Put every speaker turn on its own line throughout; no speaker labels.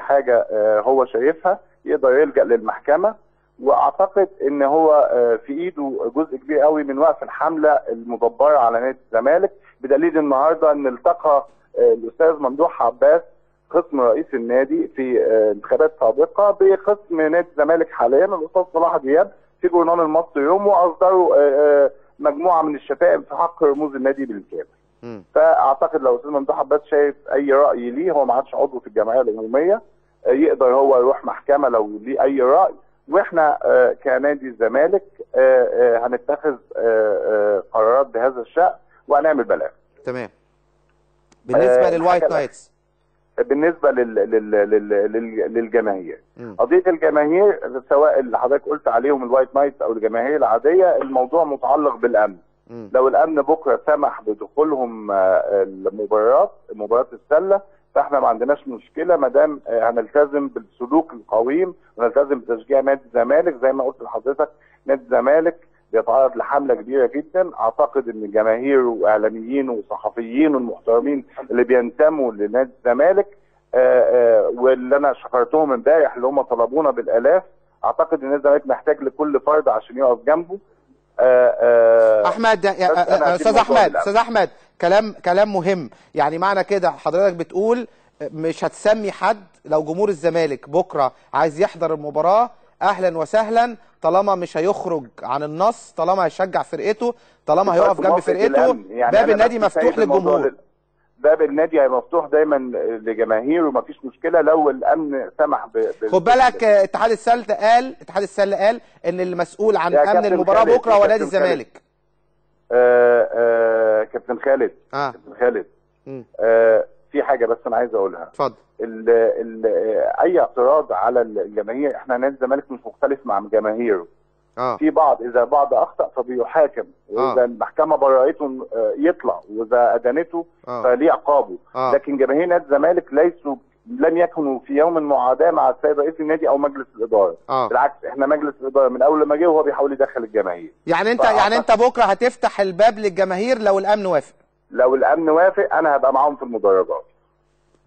حاجة آه، هو شايفها يقدر يلجأ للمحكمة وأعتقد إن هو آه، في إيده جزء كبير قوي من وقف الحملة المدبرة على نادي الزمالك بدليل النهارده إن التقى آه، الأستاذ ممدوح عباس قسم رئيس النادي في انتخابات سابقة بقسم نادي الزمالك حاليا الأستاذ صلاح دياب في جورنال المصري يوم وأصدروا مجموعة من الشتائم في حق رموز النادي بالكامل. فأعتقد لو أستاذ ممدوح عباس شايف أي رأي ليه هو ما عادش عضو في الجمعية العمومية آه، يقدر هو يروح محكمة لو ليه أي رأي وإحنا آه، كنادي الزمالك آه، هنتخذ قرارات بهذا الشأن وهنعمل بلاغ.
تمام
بالنسبة
لل
White
Knights
بالنسبة لل... لل... لل... لل... للجماهير. قضية الجماهير سواء اللي حضرتك قلت عليهم ال White Knights أو الجماهير العادية الموضوع متعلق
بالأمن.
لو الأمن بكرة سمح بدخولهم آه، المباريات مباريات السلة فإحنا ما عندناش مشكلة ما دام آه، هنلتزم بالسلوك القويم ونلتزم بتشجيع نادي الزمالك زي ما قلت لحضرتك نادي الزمالك بيتعرض لحملة كبيرة جدا. أعتقد إن الجماهير وإعلاميين وصحفيين والمحترمين اللي بينتموا لنادي الزمالك آه، واللي أنا شكرتهم امبارح اللي هم طلبونا بالآلاف أعتقد إن الزمالك محتاج لكل فرد عشان يقف جنبه. أحمد أنا
يا-
هسيب
أستاذ
أحمد.
أستاذ أحمد كلام كلام مهم يعني معنى كده حضرتك بتقول مش هتسمي حد لو جمهور الزمالك بكرة عايز يحضر المباراة أهلا وسهلا طالما مش هيخرج عن النص طالما هيشجع فرقته طالما هيقف جنب فرقته.
يعني
باب النادي مفتوح للجمهور
لل- باب النادي هيبقى مفتوح دايما لجماهير ومفيش مشكلة. لو الأمن سمح ب...
خد بالك آه، اتحاد السلة قال اتحاد السلة قال إن المسؤول عن
أمن
المباراة
بكرة
هو نادي الزمالك.
آه آه كابتن خالد.
آه.
كابتن خالد. آه في حاجة بس أنا عايز أقولها.
اتفضل.
ال ال آه، أي اعتراض على الجماهير إحنا نادي الزمالك مش مختلف مع جماهيره.
آه.
في بعض إذا بعض أخطأ فبيحاكم وإذا
آه.
المحكمة برأته آه، يطلع وإذا أدانته
آه.
فليه عقابه.
آه.
لكن جماهير نادي الزمالك ليسوا لم يكونوا في يوم معاداه مع السيد رئيس النادي أو مجلس الإدارة.
آه.
بالعكس إحنا مجلس الإدارة من أول ما جه وهو بيحاول يدخل الجماهير.
يعني
أنت
يعني أنت بكرة هتفتح الباب للجماهير لو الأمن وافق.
لو الأمن وافق أنا هبقى معاهم في المدرجات.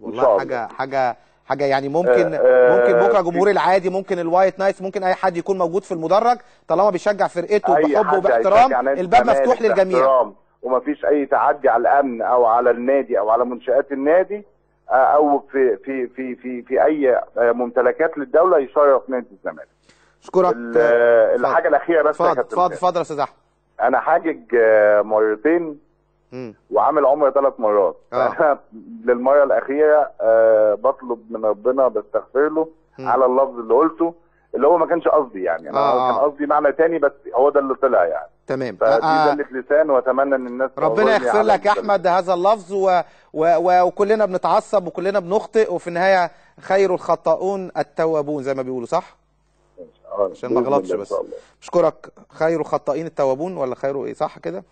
إن شاء
والله
الله.
حاجة حاجة حاجة يعني ممكن
آه، آه،
ممكن
بكرة
جمهور العادي ممكن ال White Knights ممكن أي حد يكون موجود في المدرج طالما بيشجع فرقته بحب وباحترام الباب مفتوح للجميع.
باحترام ومفيش أي تعدي على الأمن أو على النادي أو على منشآت النادي آه، أو في في في في في أي ممتلكات للدولة يشرف نادي الزمالك.
اشكرك
ال- الحاجة الأخيرة بس
اتفضل اتفضل يا أستاذ أحمد.
أنا حاجج مرتين. وعامل عمرة ثلاث مرات.
آه.
أنا للمرة الأخيرة أه بطلب من ربنا بستغفر له
مم.
على اللفظ اللي قلته اللي هو ما كانش قصدي يعني. أنا
آه،
كان
آه.
قصدي معنى تاني بس هو ده اللي طلع يعني.
تمام.
فدي
آه،
زلة لسان وأتمنى إن الناس
ربنا يغفر لك يا. أحمد هذا اللفظ و... و... و... وكلنا بنتعصب وكلنا بنخطئ وفي النهاية خير الخطاؤون التوابون زي ما بيقولوا صح؟
آه،
عشان ما
بإذن
غلطش
الله إن
بس. اشكرك خير الخطائين التوابون ولا خير إيه؟ صح كده؟